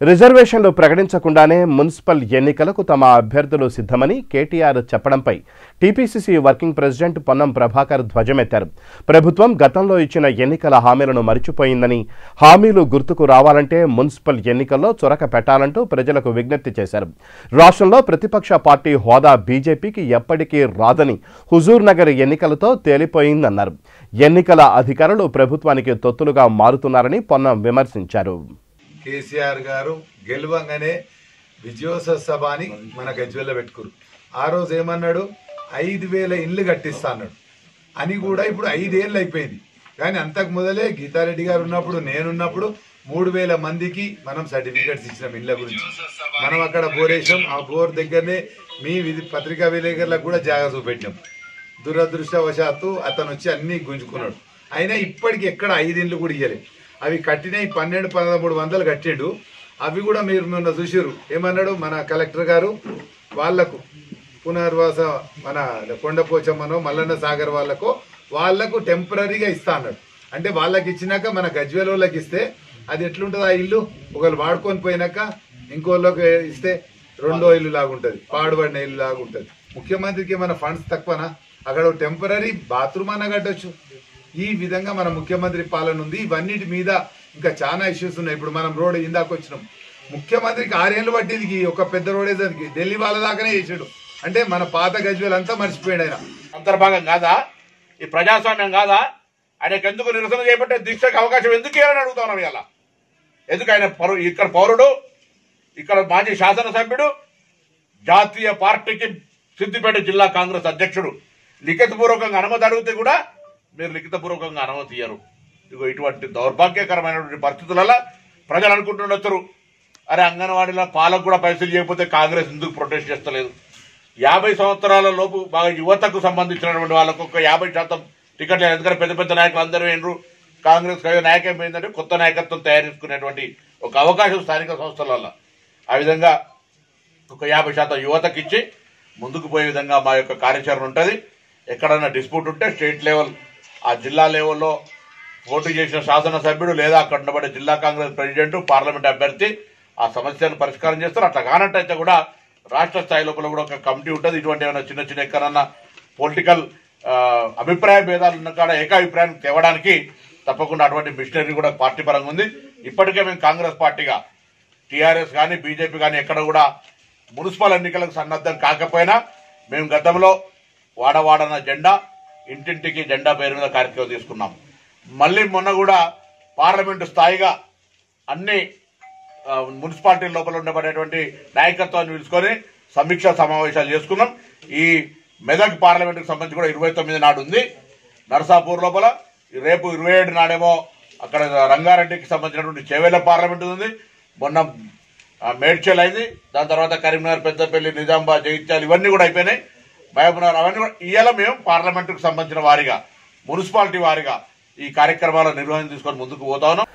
రిజర్వేషన్లు ప్రకటించకుండానే మున్సిపల్ ఎన్నికలకు తమ అభ్యర్థులు సిద్ధమని KTR చెప్పడంపై TPCC working president Ponnam Prabhakar ధ్వజమెత్తారు. ప్రభుత్వం గతంలో ఇచ్చిన ఎన్నికల హామీలను మరిచిపోయిందని హామీలు గుర్తుకు రావాలంటే మున్సిపల్ ఎన్నికల్లో చొరక పెట్టాలంటూ ప్రజలకు విజ్ఞప్తి చేశారు. రాష్ట్రంలో ప్రతిపక్ష పార్టీ హోదా బీజేపీకి ఎప్పటికీ రాదని హుజూర్ నగర్ ఎన్నికలతో తేలిపోయిందన్నారు. ఎన్నికల అధికారులు ప్రభుత్వానికి తొత్తులుగా మారుతున్నారని పొన్నం విమర్శించారు. కేసీఆర్ గారు గెలవంగానే విజయోత్సవ అని మన గజ్వెల్లో పెట్టుకురు. ఆ రోజు ఏమన్నాడు? ఐదు వేల ఇల్లు కట్టిస్తా అన్నాడు. అని కూడా ఇప్పుడు ఐదేళ్ళు అయిపోయింది. కానీ అంతకు మొదలే గీతారెడ్డి గారు ఉన్నప్పుడు నేనున్నప్పుడు మూడు వేల మందికి మనం సర్టిఫికెట్స్ ఇచ్చినాం ఇళ్ళ గురించి. మనం అక్కడ బోరేసాం ఆ బోర్ దగ్గరనే మీ విధి పత్రికా విలేకరులకు కూడా జాగ్రత్త చూపెట్టాం దురదృష్టవశాత్తు అతను వచ్చి అన్ని గుంజుకున్నాడు. అయినా ఇప్పటికి ఎక్కడ ఐదిండ్లు కూడా ఇయ్యలేదు అవి కట్టినవి పన్నెండు పదమూడు వందలు కట్టిండు. అవి కూడా మీరు మొన్న చూసిరు ఏమన్నాడు మన కలెక్టర్ గారు? వాళ్ళకు పునర్వాస మన కొండపోచమ్మనో మల్లన్న సాగర్ వాళ్ళకో వాళ్ళకు టెంపరీగా ఇస్తా అన్నాడు. అంటే వాళ్ళకి ఇచ్చినాక మన గజ్వేల్ వాళ్ళకి ఇస్తే అది ఎట్లుంటుంది ఆ ఇల్లు? ఒకళ్ళు వాడుకొని పోయినాక ఇంకోళ్ళకి ఇస్తే రెండో ఇల్లు లాగుంటుంది పాడుబడిన ఇల్లు లాగుంటుంది. ముఖ్యమంత్రికి ఏమైనా ఫండ్స్ తక్కువనా? అక్కడ టెంపరీ బాత్రూమ్ అన్న కట్టొచ్చు. ఈ విధంగా మన ముఖ్యమంత్రి పాలన ఉంది. ఇవన్నిటి మీద ఇంకా చాలా ఇష్యూస్ ఉన్నాయి. ఇప్పుడు మనం రోడ్ ఇందాక వచ్చినాం. ముఖ్యమంత్రికి ఆరేళ్ళు పట్టింది ఒక పెద్ద రోడ్ వేసేదానికి ఢిల్లీ వాళ్ళ దాకానే చేసాడు. అంటే మన పాత గజ్వేల్ అంతా మర్చిపోయాడు ఆయన. అంతర్భాగం కాదా? ఈ ప్రజాస్వామ్యం కాదా? ఆయనకు ఎందుకు నిరసన చేపట్టే దీక్షకు అవకాశం ఎందుకు ఇవ్వాలని అడుగుతున్నాం ఇలా ఎందుకు ఆయన ఇక్కడ పౌరుడు ఇక్కడ మాజీ శాసనసభ్యుడు జాతీయ పార్టీకి సిద్దిపేట జిల్లా కాంగ్రెస్ అధ్యక్షుడు. లిఖితపూర్వకంగా అనుమతి అడిగితే కూడా మీరు లిఖితపూర్వకంగా అనుమతి ఇయ్యరు. ఇదిగో ఇటువంటి దౌర్భాగ్యకరమైనటువంటి పరిస్థితులలో ప్రజలు అనుకుంటుండొచ్చరు అరే అంగన్వాడీలో పాలకు కూడా పైసలు చేయకపోతే కాంగ్రెస్ ఎందుకు ప్రొటెస్ట్ చేస్తలేదు? యాభై సంవత్సరాల లోపు బాగా యువతకు సంబంధించినటువంటి వాళ్ళకు ఒక యాభై శాతం టికెట్ లేదు ఎందుకంటే పెద్ద పెద్ద నాయకులు అందరూ ఏండ్రు? కాంగ్రెస్ నాయకం ఏంటంటే కొత్త నాయకత్వం తయారు చేసుకునేటువంటి ఒక అవకాశం స్థానిక సంస్థల ఆ విధంగా ఒక యాభై శాతం యువతకి ఇచ్చి ముందుకు పోయే విధంగా మా యొక్క కార్యాచరణ ఉంటుంది. ఎక్కడైనా డిస్ప్యూట్ ఉంటే స్టేట్ లెవెల్ ఆ జిల్లా లెవెల్లో పోటీ చేసిన శాసనసభ్యుడు లేదా అక్కడ ఉండబడే జిల్లా కాంగ్రెస్ ప్రెసిడెంట్ పార్లమెంట్ అభ్యర్థి ఆ సమస్యను పరిష్కారం చేస్తారు. అట్లా కానట్టయితే కూడా రాష్ట్ర స్థాయి లోపల కూడా ఒక కమిటీ ఉంటుంది. ఇటువంటి ఏమైనా చిన్న చిన్న ఎక్కడన్నా పొలిటికల్ అభిప్రాయ భేదాలు ఉన్న కాడ ఏకాభిప్రాయం తేవడానికి తప్పకుండా అటువంటి మిషనరీ కూడా పార్టీ పరంగా ఉంది. ఇప్పటికే మేము కాంగ్రెస్ పార్టీగా టీఆర్ఎస్ కానీ బీజేపీ కానీ ఎక్కడ కూడా మున్సిపల్ ఎన్నికలకు సన్నద్ధం కాకపోయినా మేము గతంలో వాడవాడన జెండా ఇంటింటికి జెండా పేరు మీద కార్యక్రమం తీసుకున్నాం. మళ్ళీ మొన్న కూడా పార్లమెంటు స్థాయిగా అన్ని మున్సిపాలిటీ లోపల ఉండబడేటువంటి నాయకత్వాన్ని పిలుచుకొని సమీక్షా సమావేశాలు చేసుకున్నాం. ఈ మెదక్ పార్లమెంటుకు సంబంధించి కూడా ఇరవై తొమ్మిది నాడు ఉంది. నరసాపూర్ లోపల రేపు ఇరవై ఏడు నాడేమో అక్కడ రంగారెడ్డికి సంబంధించినటువంటి చేవేల పార్లమెంట్ ఉంది. మొన్న మేడ్చల్ అయింది. దాని తర్వాత కరీంనగర్ పెద్దపల్లి నిజామాబాద్ జగిత్యాలు ఇవన్నీ కూడా అయిపోయినాయి. భయపడారు అవన్నీ కూడా ఇవాళ మేము పార్లమెంటుకు సంబంధించిన వారిగా మున్సిపాలిటీ వారిగా ఈ కార్యక్రమాల నిర్వహణ తీసుకొని ముందుకు పోతా